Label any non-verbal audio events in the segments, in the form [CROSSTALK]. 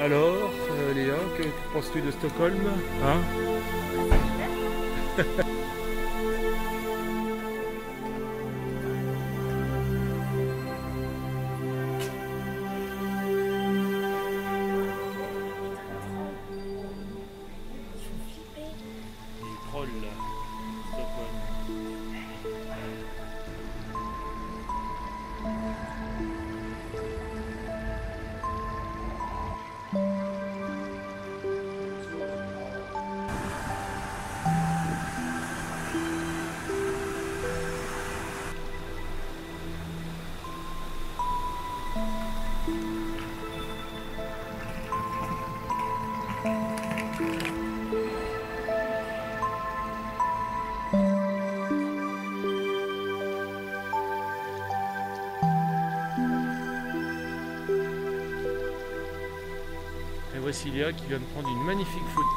Alors, euh, Léa, que penses-tu de Stockholm Hein? [LAUGHS] Léa qui vient de prendre une magnifique photo.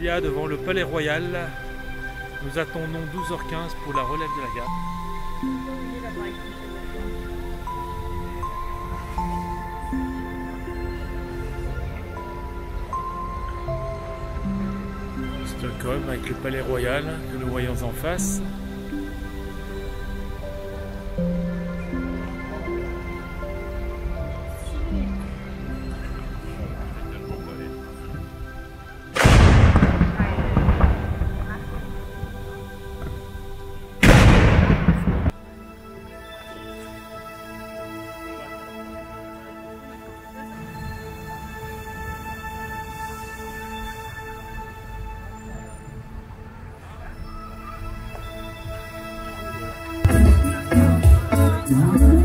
Léa devant le Palais Royal. Nous attendons 12h15 pour la relève de la gare. Avec le Palais Royal que nous voyons en face.